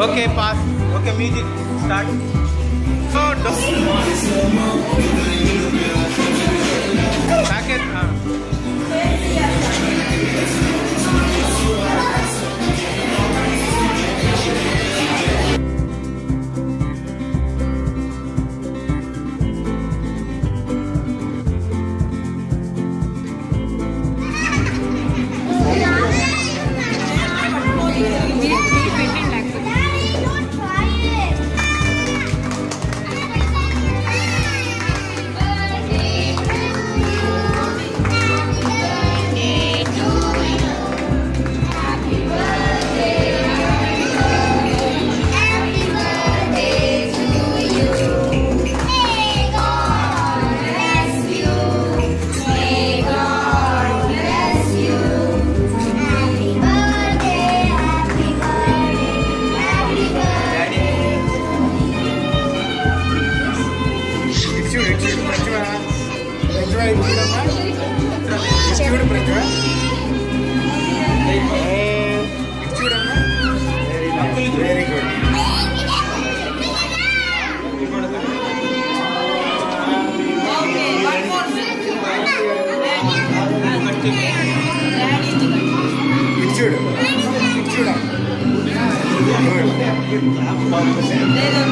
Okay, pass. Okay, music. Start. Oh, no. Paulo, presidente.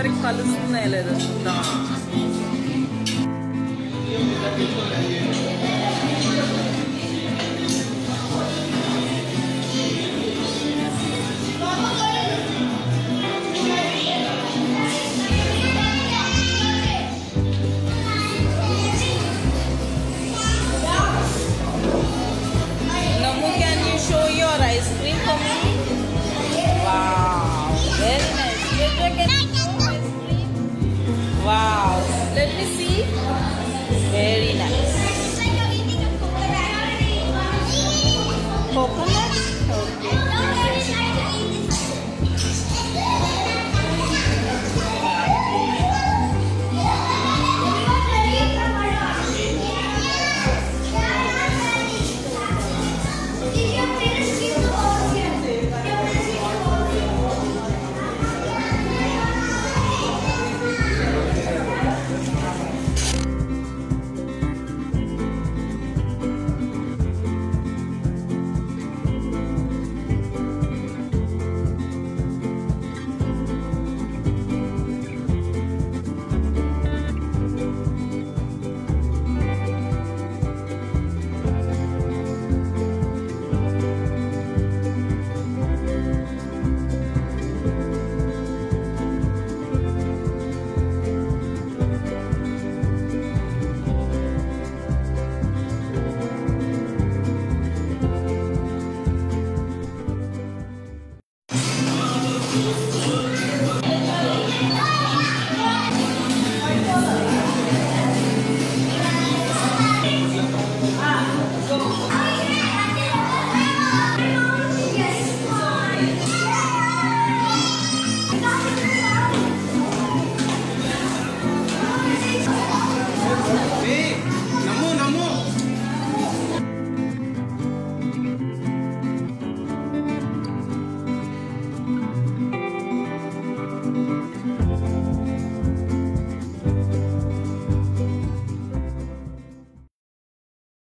అందరికి కలుస్తుందా లేదో చూద్దాం. Very nice. Coconut.